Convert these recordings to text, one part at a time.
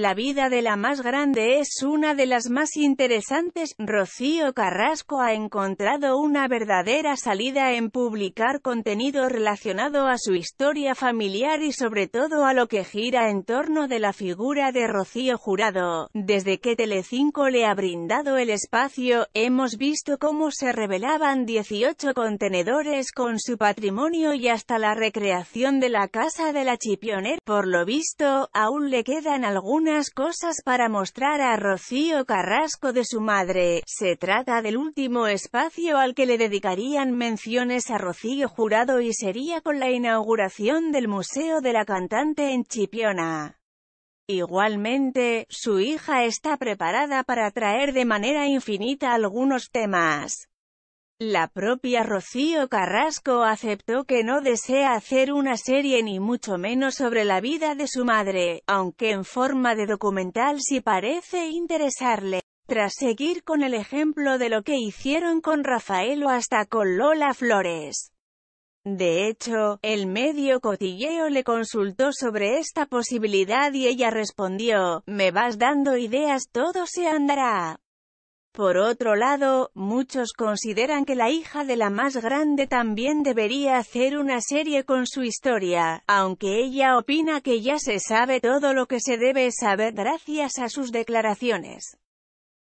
La vida de la más grande es una de las más interesantes. Rocío Carrasco ha encontrado una verdadera salida en publicar contenido relacionado a su historia familiar y sobre todo a lo que gira en torno de la figura de Rocío Jurado. Desde que Telecinco le ha brindado el espacio, hemos visto cómo se revelaban 18 contenedores con su patrimonio y hasta la recreación de la casa de la Chipioner. Por lo visto, aún le quedan algunos unas cosas para mostrar a Rocío Carrasco de su madre. Se trata del último espacio al que le dedicarían menciones a Rocío Jurado y sería con la inauguración del Museo de la Cantante en Chipiona. Igualmente, su hija está preparada para traer de manera infinita algunos temas. La propia Rocío Carrasco aceptó que no desea hacer una serie ni mucho menos sobre la vida de su madre, aunque en forma de documental sí parece interesarle. Tras seguir con el ejemplo de lo que hicieron con Rafael o hasta con Lola Flores. De hecho, el medio cotilleo le consultó sobre esta posibilidad y ella respondió, me vas dando ideas todo se andará. Por otro lado, muchos consideran que la hija de la más grande también debería hacer una serie con su historia, aunque ella opina que ya se sabe todo lo que se debe saber gracias a sus declaraciones.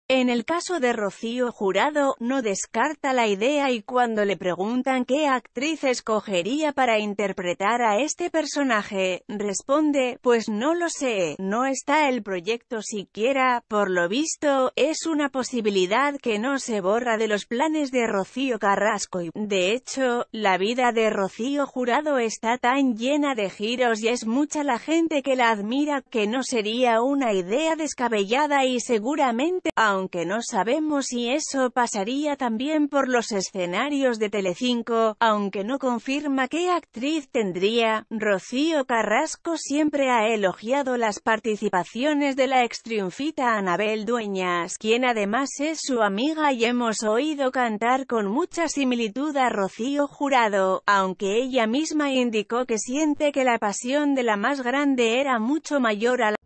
En el caso de Rocío Jurado, no descarta la idea y cuando le preguntan qué actriz escogería para interpretar a este personaje, responde, pues no lo sé, no está el proyecto siquiera, por lo visto, es una posibilidad que no se borra de los planes de Rocío Carrasco y, de hecho, la vida de Rocío Jurado está tan llena de giros y es mucha la gente que la admira, que no sería una idea descabellada y seguramente, aunque no sabemos si eso pasaría también por los escenarios de Telecinco, aunque no confirma qué actriz tendría, Rocío Carrasco siempre ha elogiado las participaciones de la extriunfita Anabel Dueñas, quien además es su amiga y hemos oído cantar con mucha similitud a Rocío Jurado, aunque ella misma indicó que siente que la pasión de la más grande era mucho mayor a la